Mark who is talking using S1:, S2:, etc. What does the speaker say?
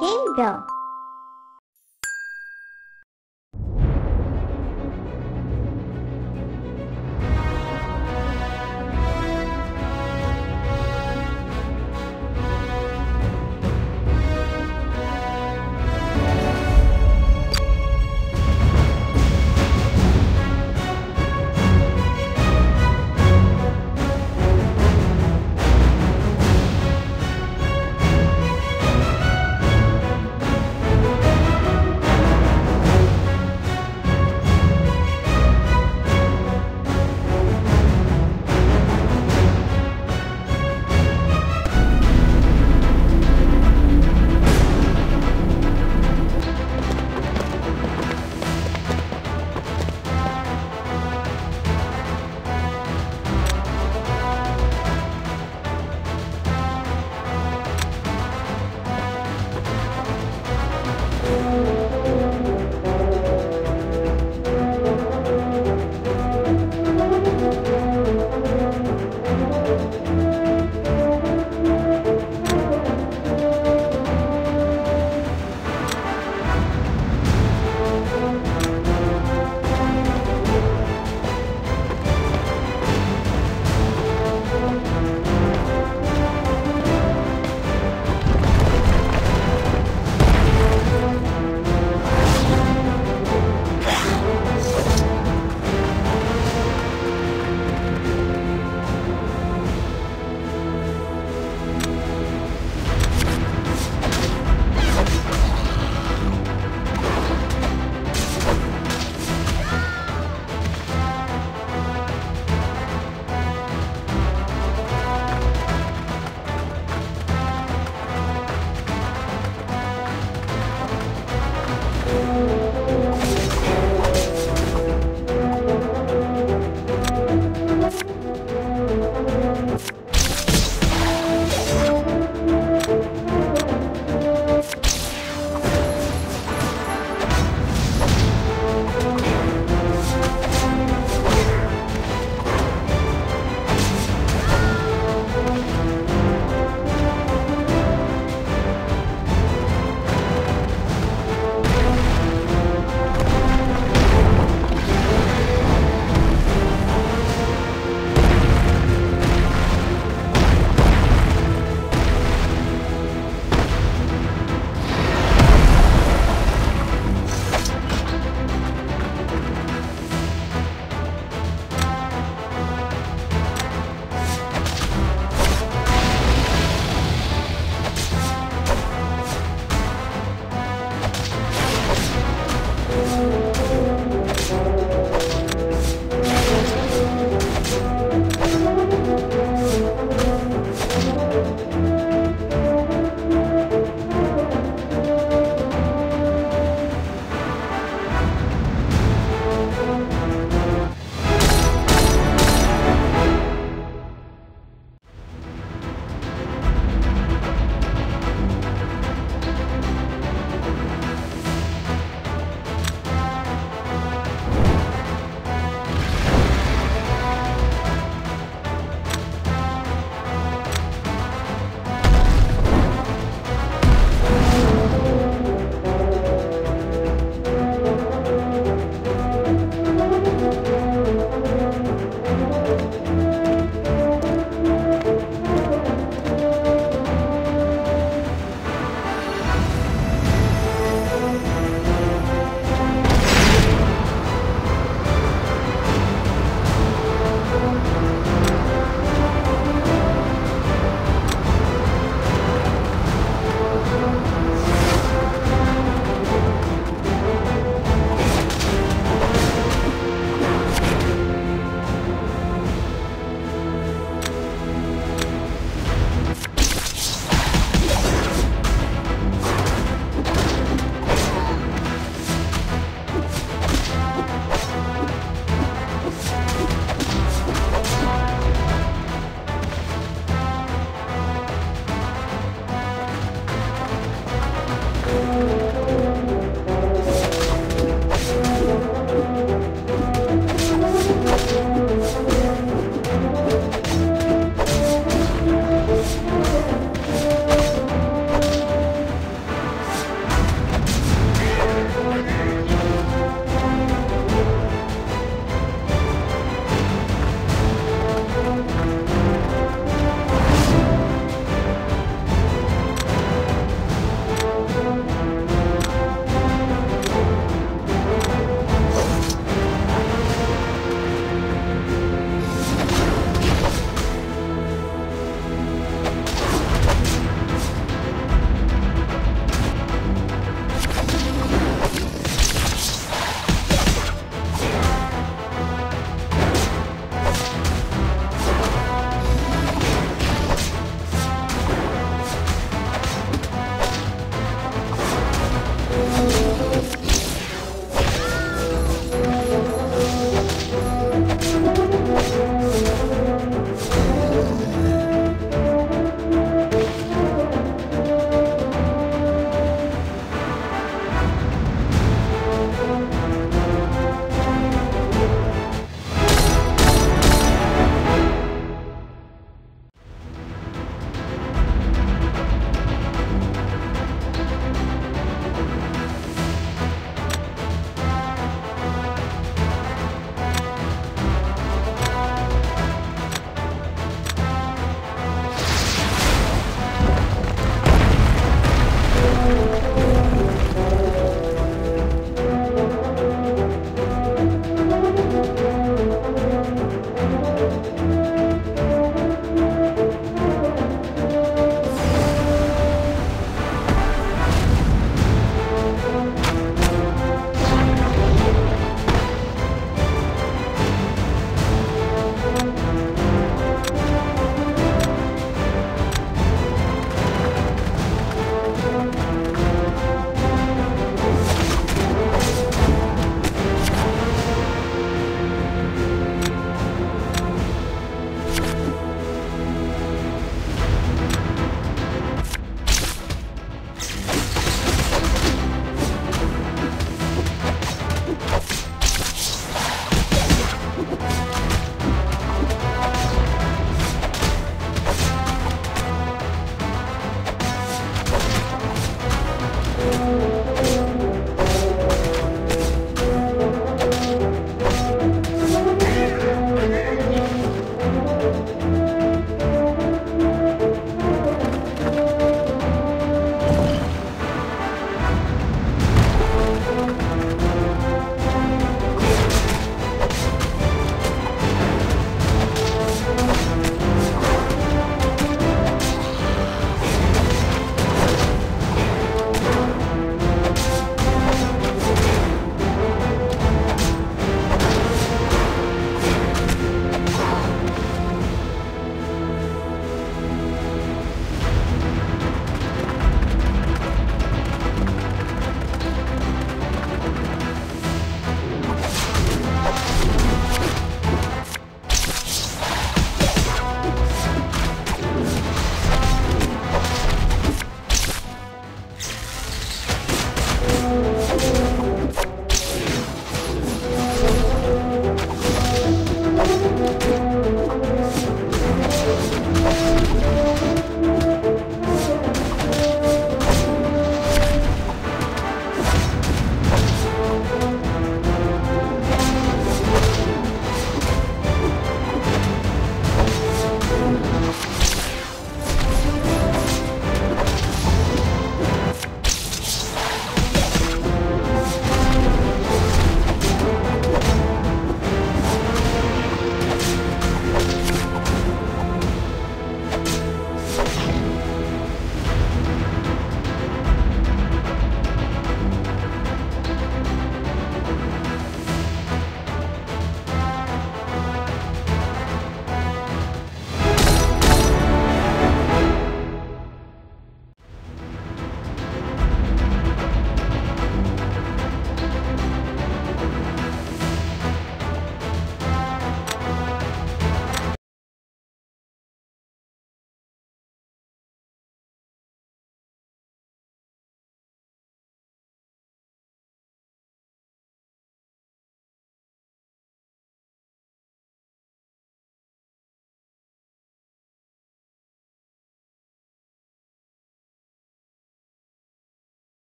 S1: Game Bill.